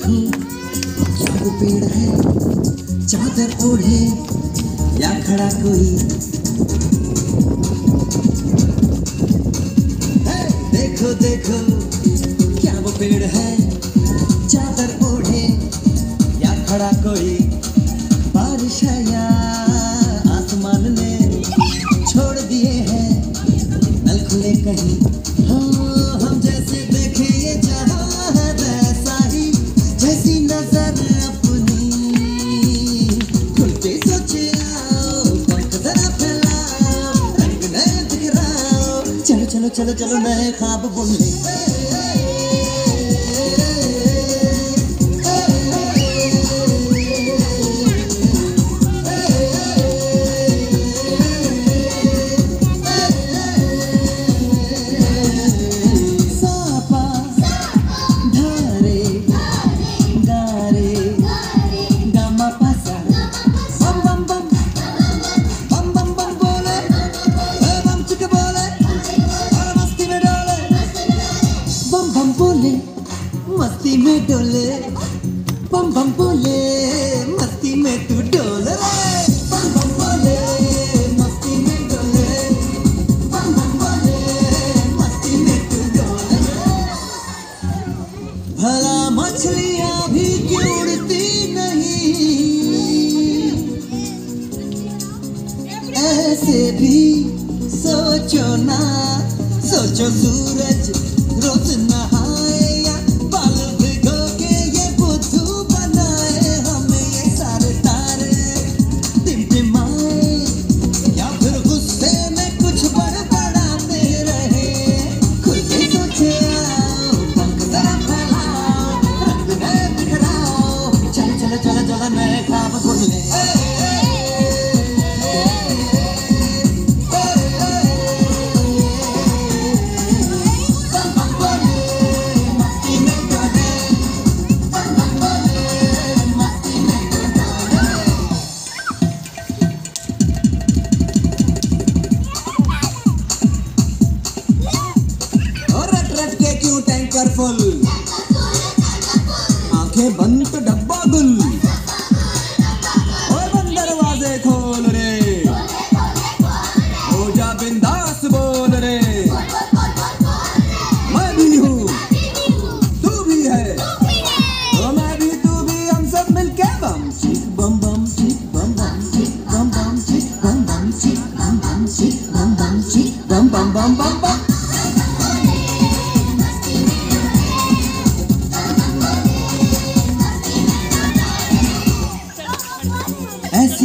हूँ सागो पेड़ है, चादर ओढ़े या खड़ा कोई। देखो देखो, क्या वो पेड़ है, चादर ओढ़े या खड़ा कोई। बारिश है या आसमान ने छोड़ दिए हैं, नल खुले कहीं। हाँ। चलो चलो नए ख्वाब बुन ले डोले, बम बम बोले, मस्ती में तू बम बम बोले, मस्ती में डोले में तू डोल रे। भला मछलियाँ भी नहीं? ऐसे भी सोचो ना, सोचो सूरज। Careful.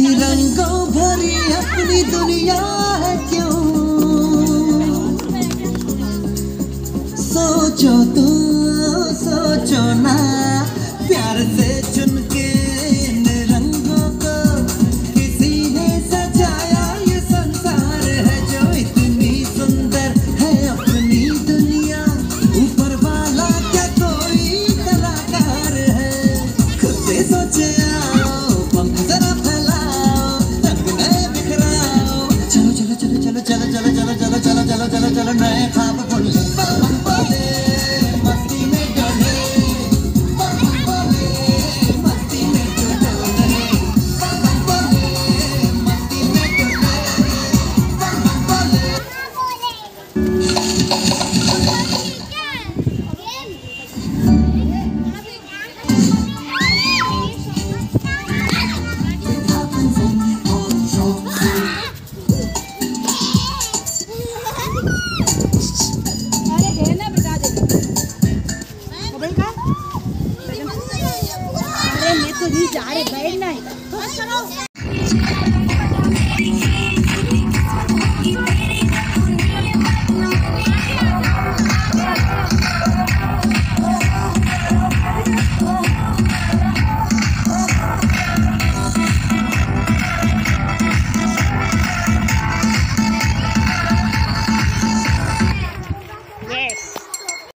इतनी रंगों भरी अपनी दुनिया है क्यों? सोचो तू सोचो ना प्यार से चुनके